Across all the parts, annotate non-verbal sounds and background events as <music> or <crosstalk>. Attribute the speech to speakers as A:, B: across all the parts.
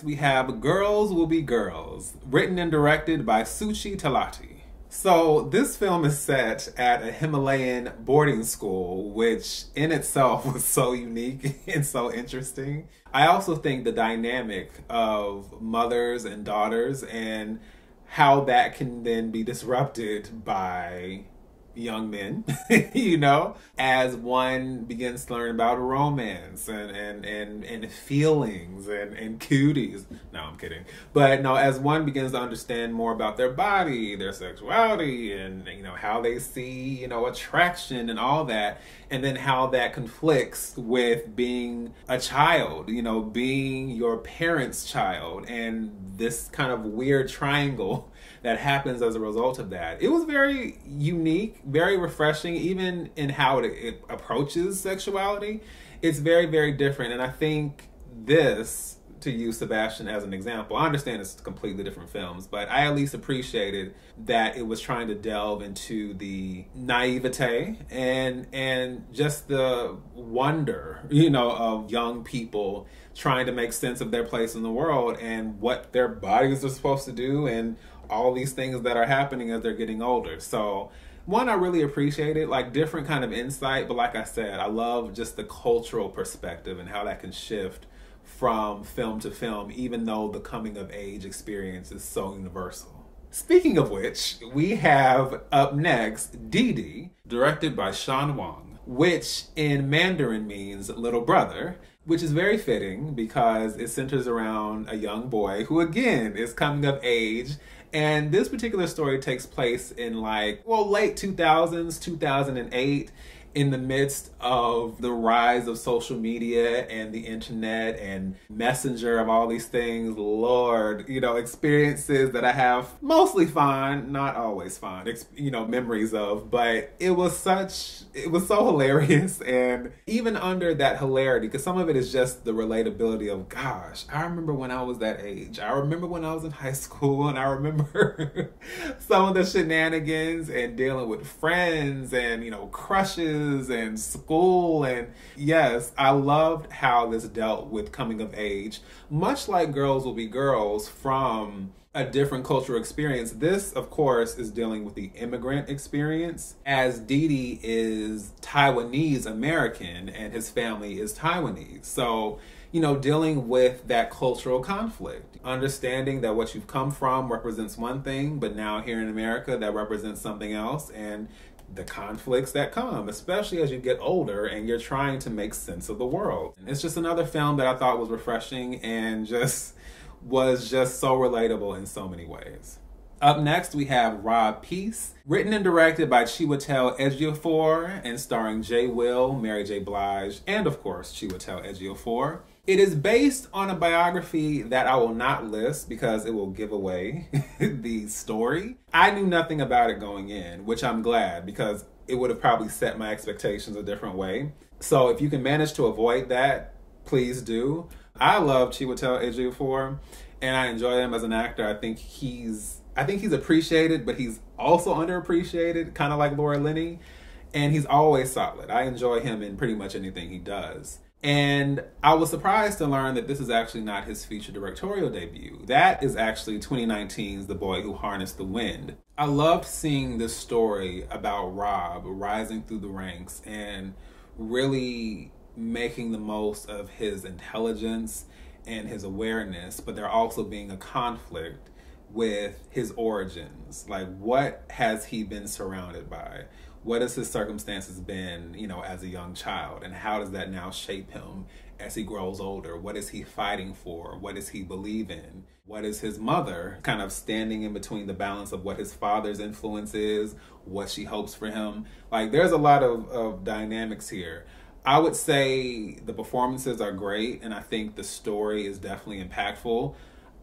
A: Next, we have Girls Will Be Girls, written and directed by Shuchi Talati. So, this film is set at a Himalayan boarding school, which in itself <laughs> was so unique <laughs> and so interesting. I also think the dynamic of mothers and daughters and how that can then be disrupted by young men, <laughs> you know, as one begins to learn about romance and and and, and feelings and, and cooties. No, I'm kidding. But no, as one begins to understand more about their body, their sexuality, and you know, how they see, you know, attraction and all that, and then how that conflicts with being a child, you know, being your parents' child and this kind of weird triangle <laughs> that happens as a result of that. It was very unique, very refreshing, even in how it, it approaches sexuality. It's very, very different. And I think this, to use Sebastian as an example, I understand it's completely different films, but I at least appreciated that it was trying to delve into the naivete and and just the wonder, you know, of young people trying to make sense of their place in the world and what their bodies are supposed to do and all these things that are happening as they're getting older. So one I really appreciated, like different kind of insight, but like I said, I love just the cultural perspective and how that can shift from film to film, even though the coming of age experience is so universal. Speaking of which, we have up next Didi, directed by Sean Wang, which in Mandarin means little brother, which is very fitting because it centers around a young boy who, again, is coming of age and this particular story takes place in like, well, late 2000s, 2008 in the midst of the rise of social media and the internet and messenger of all these things lord you know experiences that i have mostly fond not always fond you know memories of but it was such it was so hilarious. <laughs> And even under that hilarity because some of it is just the relatability of gosh i remember when i was that age. I remember when i was in high <laughs> school and i remember <laughs> some of the shenanigans and dealing with friends and you know crushes and school. And yes, I loved how this dealt with coming of age, much like Girls Will Be Girls from a different cultural experience. This, of course, is dealing with the immigrant experience, as Didi is Taiwanese American and his family is Taiwanese. So, you know, dealing with that cultural conflict, understanding that what you've come from represents one thing, but now here in America, that represents something else, and the conflicts that come, especially as you get older and you're trying to make sense of the world. It's just another film that I thought was refreshing and <laughs> just was just so relatable in so many ways. Up next, we have Rob Peace, written and directed by Chiwetel Ejiofor and starring Jay Will, Mary J. Blige, and of course Chiwetel Ejiofor. It is based on a biography that I will not list because it will give away <laughs> the story. I knew nothing about it going in, which I'm glad because it would have probably set my expectations a different way. So if you can manage to avoid that, please do. I love Chiwetel Ejiofor and I enjoy him as an actor. I think he's I think he's appreciated, but he's also underappreciated, kind of like Laura Linney, and he's always solid. I enjoy him in pretty much anything he does. And I was surprised to learn that this is actually not his feature directorial debut. That is actually 2019's The Boy Who Harnessed the Wind. I loved seeing this story about Rob rising through the ranks and really making the most of his intelligence and his awareness, but there also being a conflict with his origins. Like, what has he been surrounded by? what has his circumstances been, you know, as a young child, and how does that now shape him as he grows older? What is he fighting for? What does he believe in? What is his mother kind of standing in between the balance of what his father's influence is, what she hopes for him? Like, there's a lot of, of dynamics here. I would say the performances are great, and I think the story is definitely impactful.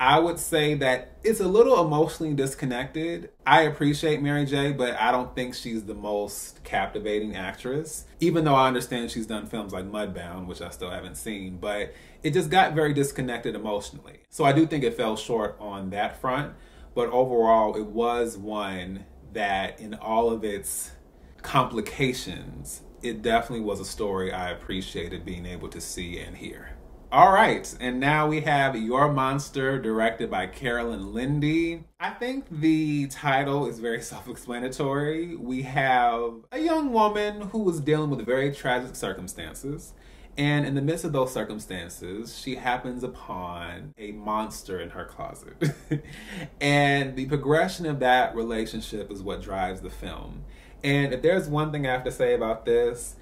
A: I would say that it's a little emotionally disconnected. I appreciate Mary J, but I don't think she's the most captivating actress. Even though I understand she's done films like Mudbound, which I still haven't seen, but it just got very disconnected emotionally. So I do think it fell short on that front, but overall it was one that in all of its complications, it definitely was a story I appreciated being able to see and hear. All right, and now we have Your Monster, directed by Caroline Lindy. I think the title is very <laughs> self explanatory. We have a young woman who was dealing with very tragic circumstances. And in the midst of those circumstances, she happens upon a monster in her closet. <laughs> and the progression of that relationship is what drives the film. And if there's one thing I have to say about this,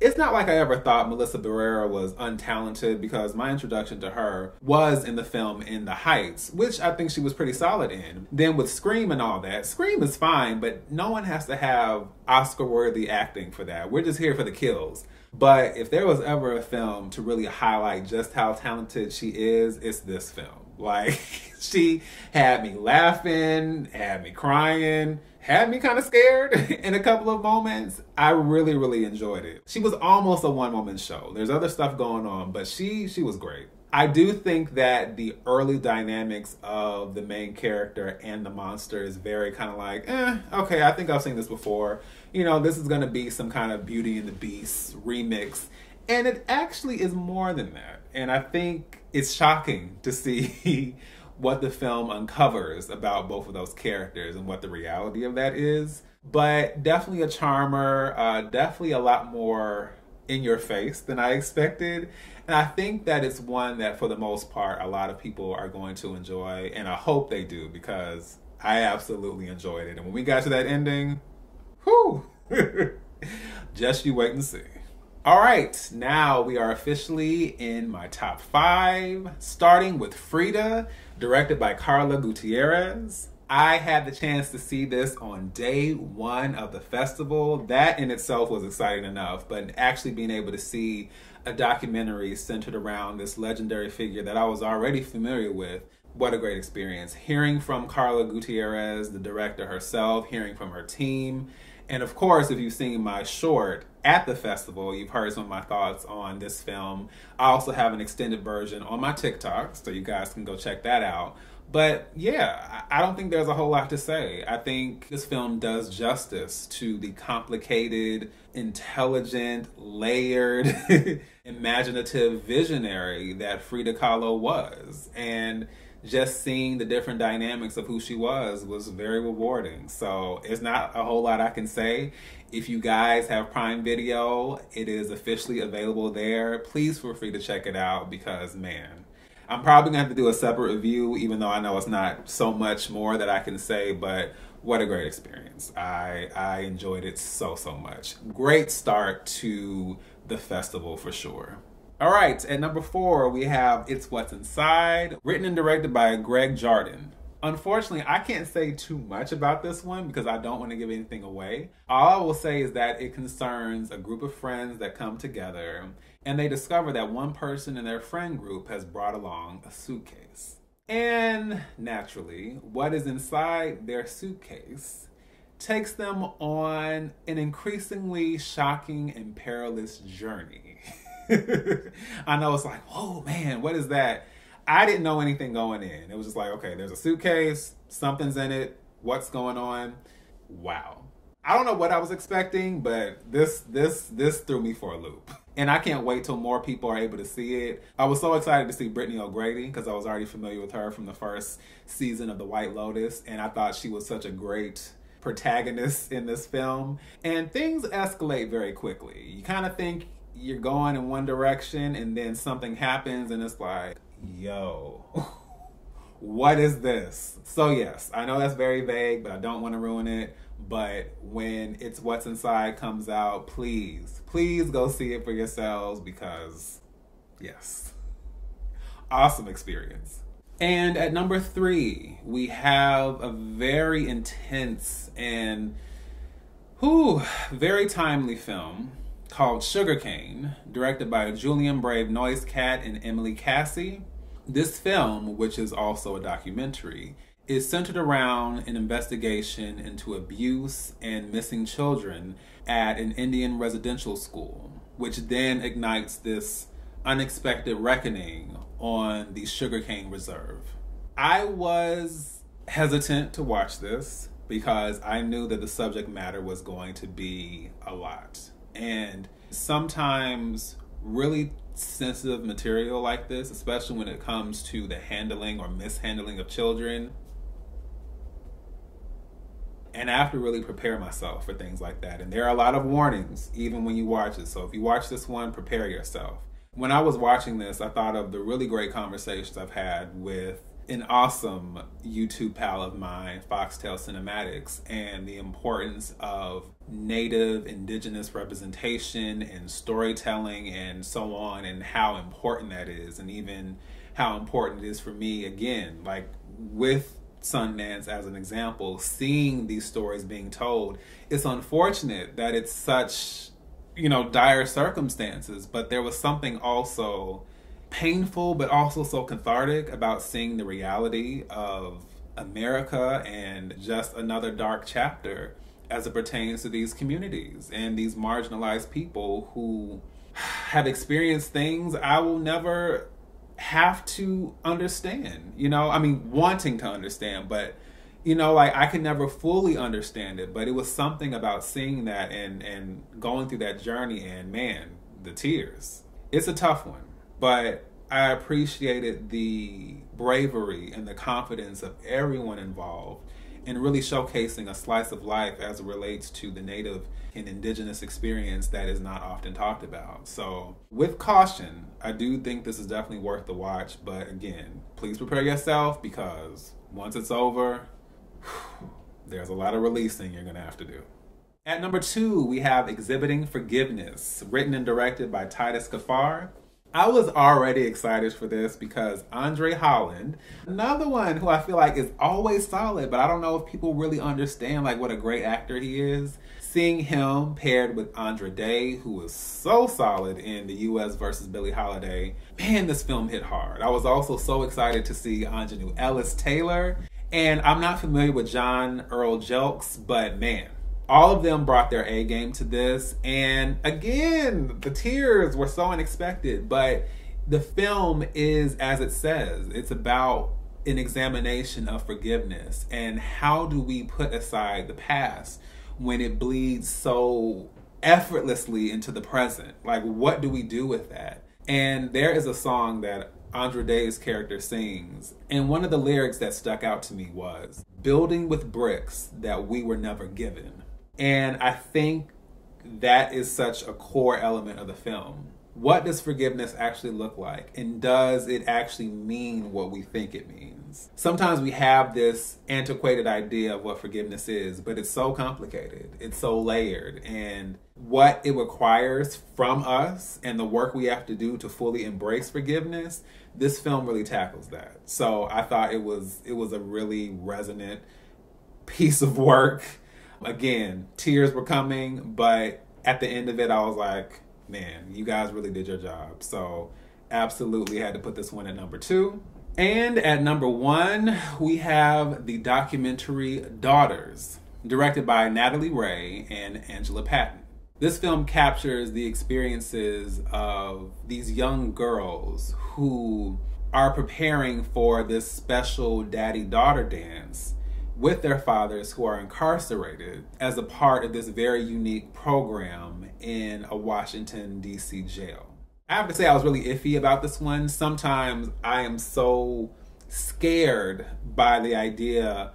A: it's not like I ever thought Melissa Barrera was untalented because my introduction to her was in the film In the Heights, which I think she was pretty solid in. Then with Scream and all that, Scream is fine, but no one has to have Oscar worthy acting for that. We're just here for the kills. But if there was ever a film to really highlight just how talented she is, it's this film. Like, <laughs> she had me laughing, had me crying, had me kind of scared <laughs> in a couple of moments. I really, really enjoyed it. She was almost a one woman show. There's other stuff going on, but she she was great. I do think that the early dynamics of the main character and the monster is very kind of like, eh, okay, I think I've seen this before. You know, this is gonna be some kind of Beauty and the Beast remix. And it actually is more than that. And I think it's shocking to see <laughs> what the film uncovers about both of those characters and what the reality of that is. But definitely a charmer, uh, definitely a lot more in your face than I expected. And I think that it's one that, for the most part, a lot of people are going to enjoy. And I hope they do because I absolutely enjoyed it. And when we got to that ending, whew, <laughs> just you wait and see. All right, now we are officially in my top five, starting with Frida, directed by Carla Gutierrez. I had the chance to see this on day one of the festival. That in itself was exciting enough, but actually being able to see a documentary centered around this legendary figure that I was already familiar with what a great experience. Hearing from Carla Gutierrez, the director herself, hearing from her team, and of course, if you've seen my short at the festival, you've heard some of my thoughts on this film. I also have an extended version on my TikTok, so you guys can go check that out. But yeah, I don't think there's a whole lot to say. I think this film does justice to the complicated, intelligent, layered, <laughs> imaginative visionary that Frida Kahlo was. And just seeing the different dynamics of who she was was very rewarding. So it's not a whole lot I can say. If you guys have Prime Video, it is officially available there. Please feel free to check it out because, man, I'm probably gonna have to do a separate review, even though I know it's not so much more that I can say, but what a great experience. I I enjoyed it so so much. Great start to the festival for sure. All right, at number four, we have It's What's Inside, written and directed by Greg Jardin. Unfortunately, I can't say too much about this one because I don't want to give anything away. All I will say is that it concerns a group of friends that come together and they discover that one person in their friend group has brought along a suitcase. And naturally, what is inside their suitcase takes them on an increasingly shocking and perilous journey. <laughs> I know it's like, whoa, man, what is that? I didn't know anything going in. It was just like, okay, there's a suitcase, something's in it, what's going on? Wow. I don't know what I was expecting, but this this this threw me for a loop. <laughs> And I can't wait till more people are able to see it. I was so excited to see Brittany O'Grady because I was already familiar with her from the first season of The White Lotus, and I thought she was such a great protagonist in this film. And things escalate very quickly. You kind of think you're going in one direction and then something happens and it's like, yo, what is this? So, yes, I know that's very vague, but I don't want to ruin it. But when It's What's Inside comes out, please, please go see it for yourselves because, yes, awesome experience. And at number three, we have a very intense and whew, very timely film called Sugarcane, directed by Julian Brave Noisecat and Emily Kassie. This film, which is also a documentary, is centered around an investigation into abuse and missing children at an Indian residential school, which then ignites this unexpected reckoning on the sugarcane reserve. I was hesitant to watch this because I knew that the subject matter was going to be a lot. And sometimes really sensitive material like this, especially when it comes to the handling or mishandling of children. And I have to really prepare myself for things like that. And there are a lot of warnings even when you watch it. So if you watch this one, prepare yourself. When I was watching this, I thought of the really great conversations I've had with an awesome YouTube pal of mine, Foxtail Cinematics, and the importance of native indigenous representation and storytelling and so on, and how important that is, and even how important it is for me, again, like with Sundance as an example, seeing these stories being told. It's unfortunate that it's such, you know, dire circumstances, but there was something also painful but also so cathartic about seeing the reality of America and just another dark chapter as it pertains to these communities and these marginalized people who have experienced things I will never have to understand. You know, I mean, wanting to understand, but you know, like I could never fully understand it, but it was something about seeing that and and going through that journey and man, the tears. It's a tough one but I appreciated the bravery and the confidence of everyone involved in really showcasing a slice of life as it relates to the native and indigenous experience that is not often talked about. So, with caution, I do think this is definitely worth the watch, but again, please prepare yourself because once it's over, <sighs> there's a lot of releasing you're going to have to do. At number two, we have Exhibiting Forgiveness, written and directed by Titus Kaphar. I was already excited for this because Andre Holland, another one who I feel like is always solid, but I don't know if people really understand like what a great actor he is. Seeing him paired with Andra Day, who was so solid in the U.S. versus Billie Holiday, man, this film hit hard. I was also so excited to see Aunjanue Ellis Taylor, and I'm not familiar with John Earl Jelks, but man, all of them brought their A game to this. And again, the tears were so unexpected, but the film is as it says. It's about an examination of forgiveness and how do we put aside the past when it bleeds so effortlessly into the present? Like what do we do with that? And there is a song that Andra Day's character sings and one of the lyrics that stuck out to me was building with bricks that we were never given and I think that is such a core element of the film. What does forgiveness actually look like? And does it actually mean what we think it means? Sometimes we have this antiquated idea of what forgiveness is, but it's so complicated, it's so layered, and what it requires from us and the work we have to do to fully embrace forgiveness this film really tackles that so i thought it was it was a really resonant piece of work again, tears were coming, but at the end of it, I was like, man, you guys really did your job. So, absolutely had to put this one at number two. And at number one, we have the documentary Daughters, directed by Natalie Rae and Angela Patton. This film captures the experiences of these young girls who are preparing for this special daddy daughter dance with their fathers who are incarcerated as a part of this very unique program in a Washington, D.C. jail. I have to say, I was really iffy about this one. Sometimes I am so scared by the idea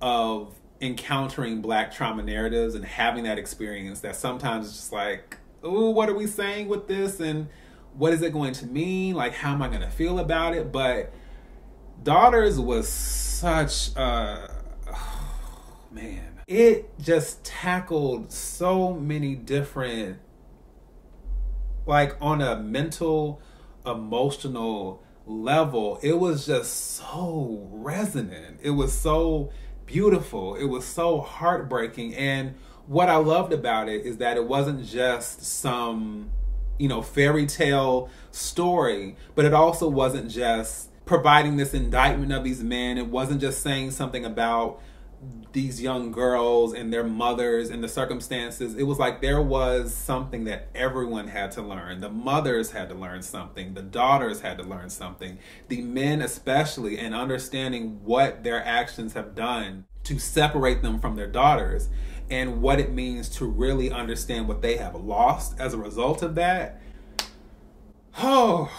A: of encountering black trauma narratives and having that experience that sometimes it's just like, oh, what are we saying with this? And what is it going to mean? Like, how am I going to feel about it? But Daughters was such a man, it just tackled so many different, like on a mental, emotional level. It was just so resonant. It was so beautiful. It was so heartbreaking. And what I loved about it is that it wasn't just some, you know, fairy tale story, but it also wasn't just providing this indictment of these men. It wasn't just saying something about these young girls and their mothers and the circumstances it was like there was something that everyone had to learn. The mothers had to learn something. The daughters had to learn something. The men especially and understanding what their actions have done to separate them from their daughters and what it means to really understand what they have lost as a result of that. Oh,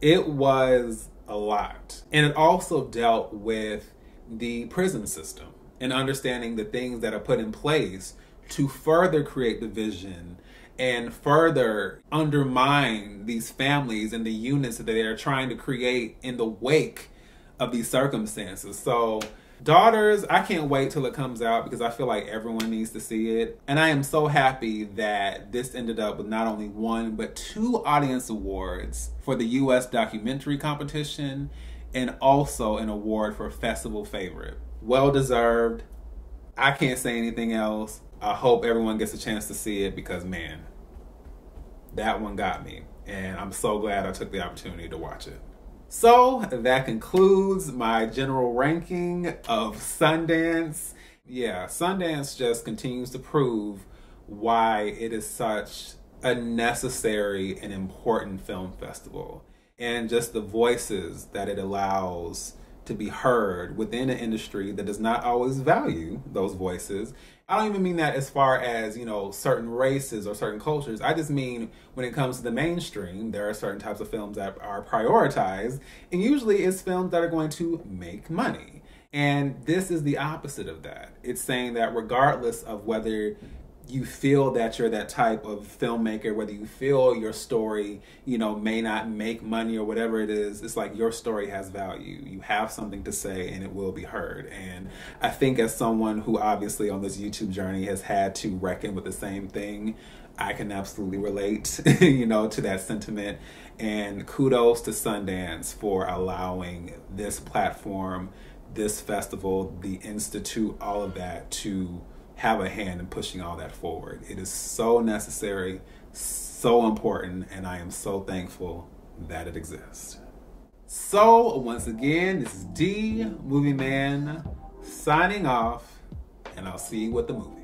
A: it was a lot. And it also dealt with the prison system and understanding the things that are put in place to further create division and further undermine these families and the units that they are trying to create in the wake of these circumstances. So, Daughters, I can't wait till it comes out because I feel like everyone needs to see it. And I am so happy that this ended up with not only one, but two audience awards for the US documentary competition and also an award for festival favorite. Well deserved. I can't say anything else. I hope everyone gets a chance to see it because, man, that one got me. And I'm so glad I took the opportunity to watch it. So that concludes my general ranking of Sundance. Yeah, Sundance just continues to prove why it is such a necessary and important film festival. And just the voices that it allows to be heard within an industry that does not always value those voices I don't even mean that as far as, you know, certain races or certain cultures. I just mean when it comes to the mainstream, there are certain types of films that are prioritized, and usually it's films that are going to make money. And this is the opposite of that. It's saying that regardless of whether you feel that you're that type of filmmaker, whether you feel your story, you know, may not make money or whatever it is, it's like your story has value. You have something to say and it will be heard. And I think as someone who obviously on this YouTube journey has had to reckon with the same thing, I can absolutely relate, <laughs> you know, to that sentiment. And kudos to Sundance for allowing this platform, this festival, the institute, all of that to have a hand in pushing all that forward. It is so necessary, so important, and I am so thankful that it exists. So, once again, this is D Movie Man signing off, and I'll see you with the movie.